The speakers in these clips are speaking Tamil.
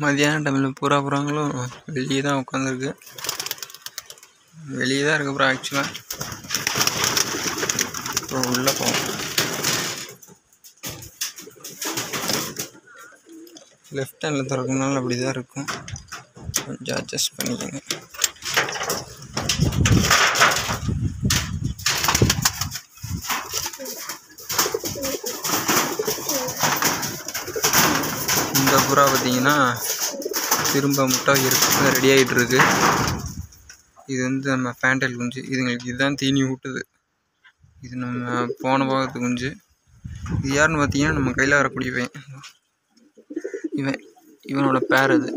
மதியான டைமில் பூரா புறாங்களும் வெளியே தான் உட்காந்துருக்கு வெளியே தான் இருக்கு அப்புறம் ஆக்சுவலாக அப்புறம் உள்ளே போவோம் லெஃப்ட் ஹேண்டில் திறக்கனால அப்படி தான் இருக்கும். கொஞ்சம் அட்ஜஸ்ட் பண்ணிக்கோங்க. இந்த புறா பார்த்தீங்கன்னா திரும்ப முட்டை இருக்க ரெடி ஆகிட்டுருக்கு இது வந்து நம்ம ஃபேண்டல் குஞ்சு. இதுங்களுக்கு இதுதான் தீனி ஊட்டுது. இது நம்ம போன பாகத்து குஞ்சு. இது யாருன்னு பார்த்தீங்கன்னா நம்ம கையில் வரக்கூடிய இவன். இவன் இவனோட பேர் அது.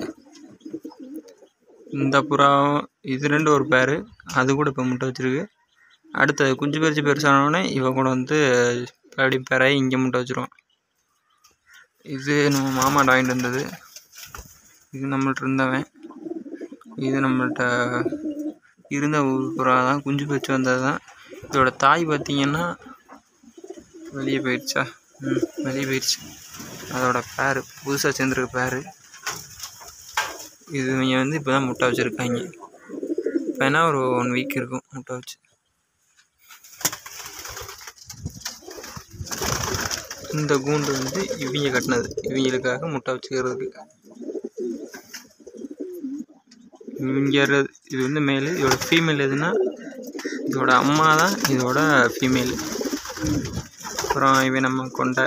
இந்த புறாவும் இது ரெண்டு ஒரு பேர். அது கூட இப்போ முட்டை வச்சிருக்கு. அடுத்தது குஞ்சு பறிச்சு பெருசானோடனே இவன் கூட வந்து அப்படி பேராகி இங்கே முட்டை வச்சுருவான். இது நம்ம மாமா வாங்கிட்டு வந்தது. இது நம்மள்ட்ட இருந்தவன். இது நம்மள்ட்ட இருந்த புறா தான் குஞ்சு பச்சு வந்தது தான். இதோட தாய் பார்த்தீங்கன்னா வெளியே போயிடுச்சா? ம் வெளியே போயிடுச்சு. அதோட பேர் புதுசாக சேர்ந்துருக்க பேர். இது இவங்க வந்து இப்போ தான் முட்டை வச்சுருக்காங்க. வேணா ஒரு ஒன் வீக் இருக்கும் முட்டை வச்சு. இந்த கூண்டு வந்து இவங்க கட்டினது. இவங்களுக்காக முட்டை வச்சுக்கிறதுக்கு. இங்கே இருக்கிறது இது வந்து மேலு இதோட ஃபீமேல் எதுனா இதோட அம்மா தான் இதோட ஃபீமேல் அப்புறம் இவன் நம்ம கொண்ட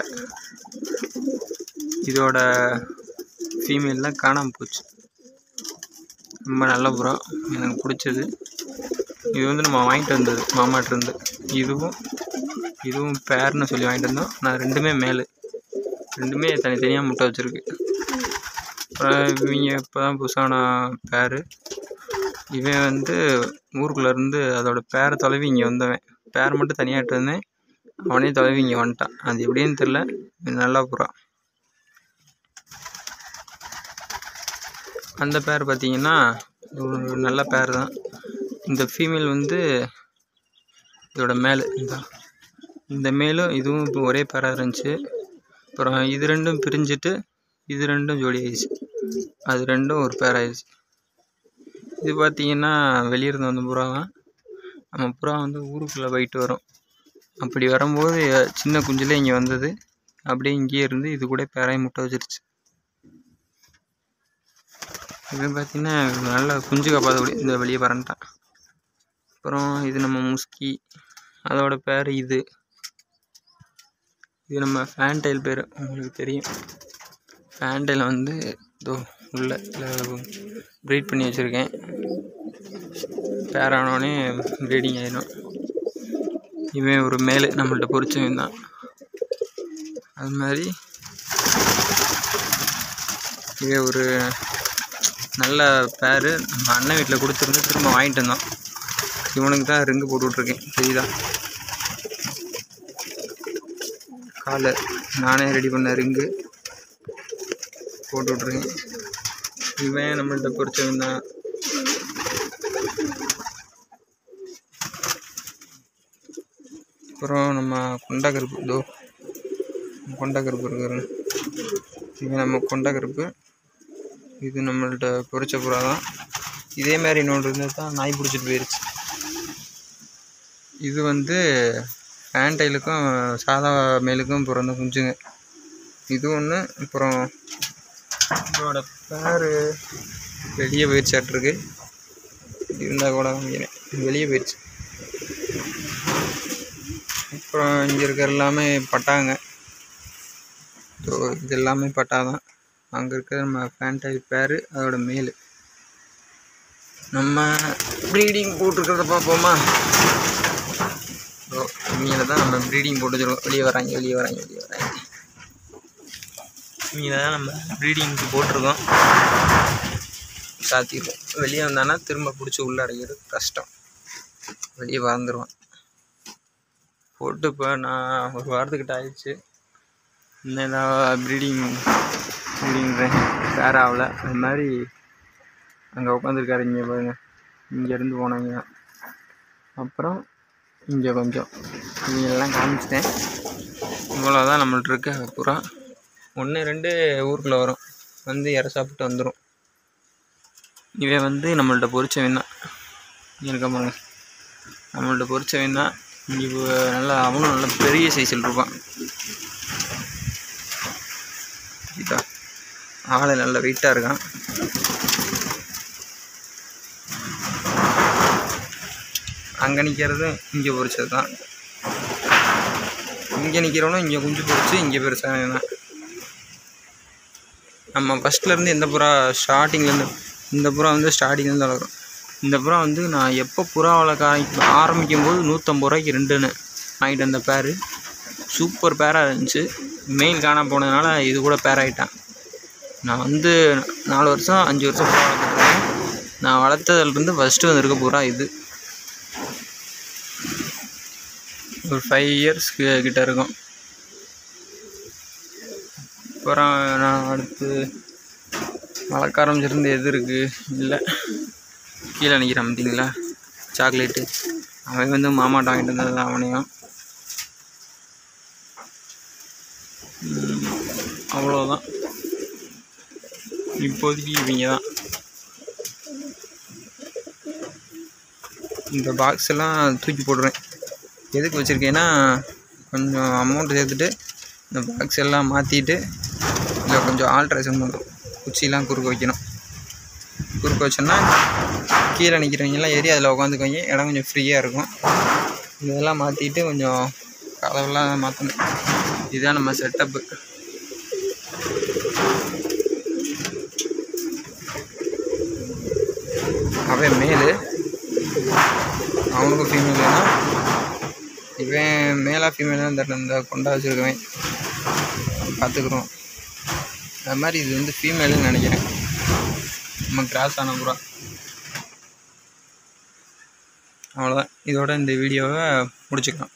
இதோட ஃபீமேல்லாம் காணாமல் போச்சு. ரொம்ப நல்ல புறம் எனக்கு பிடிச்சது. இது வந்து நம்ம வாங்கிட்டு வந்தது மாமாட்டிருந்து இதுவும் இதுவும் பேர்னு சொல்லி வாங்கிட்டு வந்தோம். நான் ரெண்டுமே மேலு. ரெண்டுமே தனித்தனியாக முட்டை வச்சுருக்கு. அப்புறம் இவங்க இப்போ தான் புதுசான பேர் இவன் வந்து ஊருக்குள்ளேருந்து அதோட பேரை தொலைவி இங்கே வந்தவன். பேர் மட்டும் தனியாக இட்டு வந்தேன். அவனே தொலைவி இங்கே வந்துட்டான். அது எப்படின்னு தெரில நல்லா புறா. அந்த பேர் பார்த்தீங்கன்னா ஒரு நல்ல பேர் தான். இந்த ஃபீமேல் வந்து இதோட மேல். இந்த. இந்த மேலும் இதுவும் இப்போ ஒரே பேராக இருந்துச்சு. அப்புறம் இது ரெண்டும் பிரிஞ்சுட்டு இது ரெண்டும் ஜோடி ஆயிடுச்சு. அது ரெண்டும் ஒரு பேர் ஆயிடுச்சு. இது பார்த்தீங்கன்னா வெளியிருந்து வந்த புறா தான் நம்ம புறா வந்து ஊருக்குள்ளே போயிட்டு வரும். அப்படி வரும்போது சின்ன குஞ்சில் இங்கே வந்தது. அப்படியே இங்கேயே இருந்து இது கூட பேராய் முட்டை வச்சிருச்சு. இது பார்த்தீங்கன்னா நல்ல குஞ்சு காப்பாற்றக்கூடிய இந்த வெளியே பறந்துட்டான். அப்புறம் இது நம்ம முஸ்கி அதோட பேர் இது. இது நம்ம ஃபேன்டைல் பேர். உங்களுக்கு தெரியும். ஃபேன்டைல் வந்து இதோ உள்ள ப்ரீட் பண்ணி வச்சுருக்கேன். பேர் ஆனோடனே ப்ரீடிங் ஆகிடும் இவன் ஒரு மேலே நம்மள்ட்ட பொறிச்சவன் தான் அது மாதிரி இவன் ஒரு நல்ல பேர் நம்ம அண்ணன் வீட்டில் கொடுத்துருந்து திரும்ப வாங்கிட்டு வந்தோம் இவனுக்கு தான் ரிங்கு போட்டு விட்ருக்கேன் தெரியுதா காலை நானே ரெடி பண்ண ரிங்கு போட்டு விட்ருங்க இவன் நம்மள்கிட்ட பொறிச்சவன் தான் அப்புறம் நம்ம கொண்டக்கருப்பு இதோ கொண்டா கருப்பு இவன் நம்ம கொண்ட கருப்பு இது நம்மள்கிட்ட பொரிச்ச புறா தான். இதே மாதிரி இன்னொன்று இருந்தால் தான் நாய் பிடிச்சிட்டு போயிருச்சு. இது வந்து ஃபேன்டைலுக்கும் சாதா மேலுக்கும் பிறந்த குஞ்சுங்க இது ஒன்று அப்புறம் இதோட பேர் வெளியே போயிடுச்சாட்ருக்கு இருந்தால் கூட காமிக்கிறேன் வெளியே போயிடுச்சு அப்புறம் இங்கே இருக்கிற எல்லாமே பட்டாங்க ஸோ இது எல்லாமே பட்டா தான் அங்கே இருக்கிற நம்ம ஃபேண்டை பேர் அதோட மேல் நம்ம ப்ரீடிங் போட்டிருக்கிறத பார்ப்போமா ஸோ மீனை தான் நம்ம ப்ரீடிங் போட்டு வச்சுருக்கோம். வெளியே வராங்க வெளியே வராங்க வெளியே வராங்க. மீனை தான் நம்ம ப்ரீடிங்க்கு போட்டிருக்கோம். சாத்திடுவோம் வெளியே வந்தானா திரும்ப பிடிச்சி உள்ளே அடைக்கிறது கஷ்டம். வெளியே பறந்துடுவான் போட்டு இப்போ நான் ஒரு வாரத்துக்கிட்ட ஆயிடுச்சு. இன்னும் ஏதாவது ப்ரீடிங் ப்ரீடிங்கிறேன் வேறு ஆகல. அது மாதிரி அங்கே உட்காந்துருக்காரு இங்கே பாருங்க. இங்கேருந்து போனாங்க. அப்புறம் இங்கே கொஞ்சம். இவங்களெல்லாம் காமிச்சிட்டேன். இவ்வளோதான் நம்மள்ட்ட இருக்க. புறா ஒன்று ரெண்டு ஊருக்குள்ளே வரும். வந்து இற சாப்பிட்டு வந்துடும் இவன் வந்து நம்மள்ட்ட பொறிச்ச தான். இருக்க பாருங்க. நம்மள்ட்ட பொறிச்ச வேணா இவ நல்லா அவனும் நல்ல பெரிய சைஸில் இருப்பான். இதா ஆளை நல்லா வெயிட்டாக இருக்கான். அங்கே நிற்கிறதும் இங்கே பொறிச்சது தான் இங்கே நிற்கிறவனும் இங்கே குஞ்சு பொறிச்சு இங்கே பெருசாக தான் நம்ம ஃபஸ்ட்லேருந்து எந்த புறா ஸ்டார்டிங்லேருந்து இந்த புறா வந்து ஸ்டார்டிங்லேருந்து வளர்க்குறோம். இந்த புறா வந்து நான் எப்போ புறா வளர்க்க ஆரம்பிக்கும் போது நூற்றம்பது ரூபாய்க்கு ரெண்டுன்னு வாங்கிட்டு வந்த பேர். சூப்பர் பேராக இருந்துச்சு. மெயில் காண போனதுனால இது கூட பேர் ஆகிட்டான் நான் வந்து நாலு வருஷம் அஞ்சு வருஷம் புறா வளர்க்குறேன் நான் வளர்த்ததுலேருந்து ஃபஸ்ட்டு வந்திருக்க புறா இது. ஒரு ஃபைவ் இயர்ஸ்க்கு கிட்ட இருக்கும். அப்புறம் நான் அடுத்து வளர்க்க ஆரம்பிச்சிருந்து எது இருக்குது இல்லை. கீழே நிற்கிறான் பார்த்தீங்களா சாக்லேட்டு அவன் வந்து மாமாட்டம் வாங்கிட்டு வந்தது அவனையும். அவ்வளோதான் இப்போதைக்கு இவங்க தான் இந்த பாக்ஸ் எல்லாம் தூக்கி போடுறேன் எதுக்கு வச்சுருக்கேன்னா கொஞ்சம் அமௌண்ட் சேர்த்துட்டு இந்த பாக்ஸ் எல்லாம் மாற்றிட்டு இதில் கொஞ்சம் ஆல்ட்ரேஷன் பண்ணுறோம் குச்சிலாம் குறுக்க வைக்கணும். குறுக்க வச்சோன்னா கீழே நிற்கிறவங்கலாம் ஏறி அதில் உட்காந்துக்கோங்க இடம் கொஞ்சம் ஃப்ரீயாக இருக்கும். இதெல்லாம் மாற்றிட்டு கொஞ்சம் கதவுலாம் மாற்றணும் இதுதான் நம்ம செட்டப்பு அவன் மேலு. அவனுக்கும் ஃபீமேல் வேணும். இவன் மேலா ஃபீமேலாக இந்த இந்த கொண்டா வச்சுருக்குவேன். பார்த்துக்குறோம் அது மாதிரி இது வந்து ஃபீமேலுன்னு நினைக்கிறேன். நம்ம கிராஸ் ஆன புறா. அவ்வளோதான் இதோட இந்த வீடியோவை முடிச்சுக்கலாம்.